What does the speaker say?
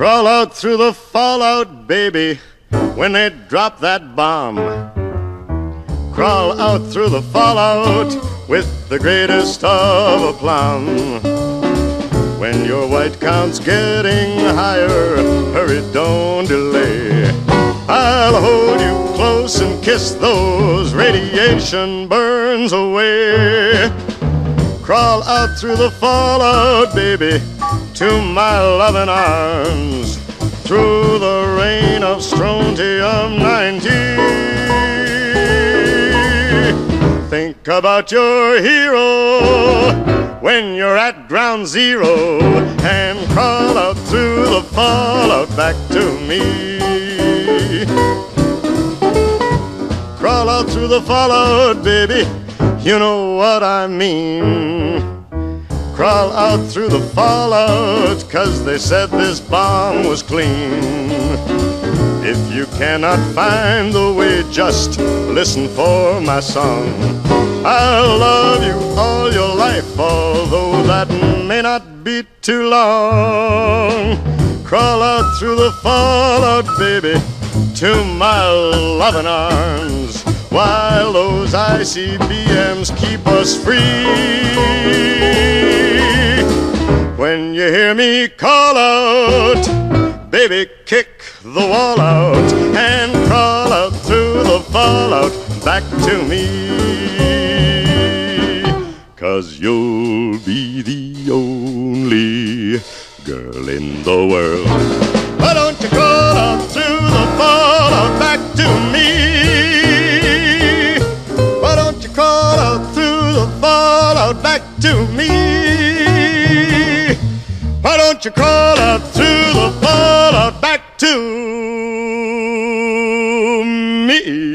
Crawl out through the fallout, baby, when they drop that bomb. Crawl out through the fallout with the greatest of aplomb. When your white count's getting higher, hurry, don't delay. I'll hold you close and kiss those radiation burns away. Crawl out through the fallout, baby, to my loving arms. Through the rain of strontium 90. Think about your hero when you're at ground zero and crawl out through the fallout back to me. Crawl out through the fallout, baby you know what I mean. Crawl out through the fallout, cause they said this bomb was clean. If you cannot find the way, just listen for my song. I'll love you all your life, although that may not be too long. Crawl out through the fallout, baby, to my loving arms while those ICBMs keep us free. When you hear me call out, baby, kick the wall out and crawl out through the fallout back to me. Cause you'll be the only girl in the world. Why don't you crawl out through the fallout back to me? fall out through the fallout back to me don't you crawl out through the floor back to me?